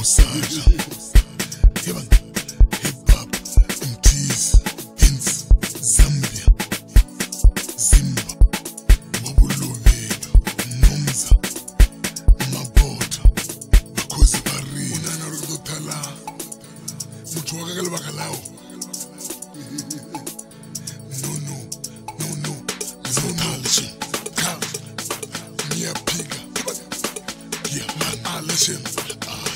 massage. Yaman, hip hop, and tease, hints, Zambia, Zimba, Mabulobedu, Nomza, Mabota, Bakosi Bari, Unana Rudutala, Mutuaga Galbagalao. No, no, no, no, Zonaliche, Kal, Nia Piga, Yaman Alichin, Ah.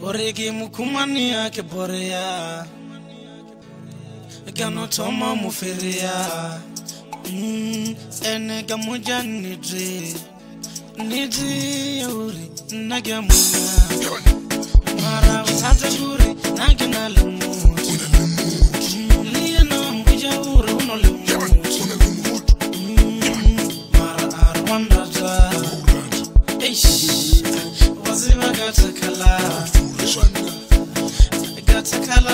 borege mukumani yake borea. Ganotoma muferea. Mm, ene gamuja nidri. Nidri yauri nagamuna mara usata guri naginalemuti mm, liyenamuja uri unolemuti mm, mara arwandata wazivagatakalara to color.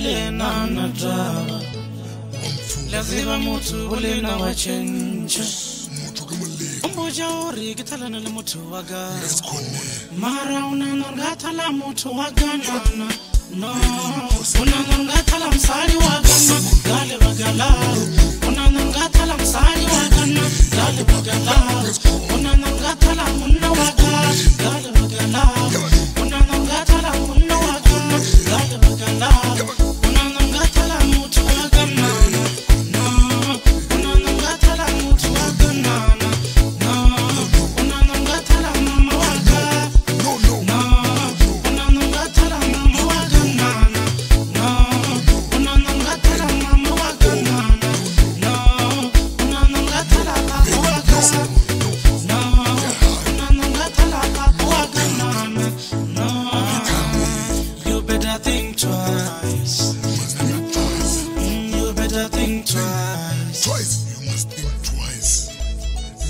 vile namna draba, lazima mutu ule na wachenja umbuja uri gitalana le mutu waga mara unanongatala mutu waganana no unanongatala msari wagana gale bagala unanongatala msari wagana twice. Mm, you better think twice. Twice. You must think twice.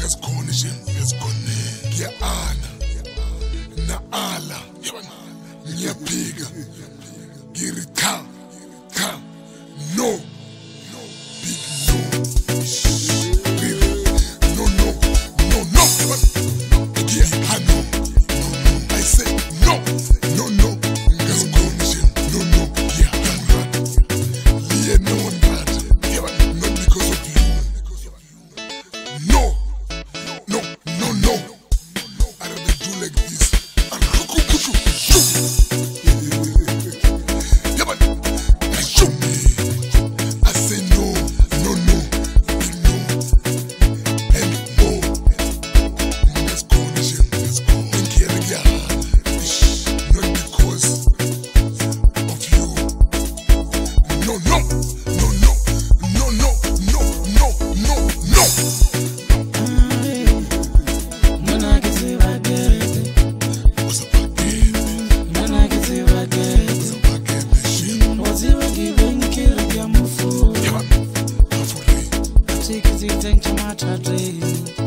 Let's cornish him. Let's connect. Yeah, Anna. Na Allah. Yeah, pig. Girikal. To my trajectory.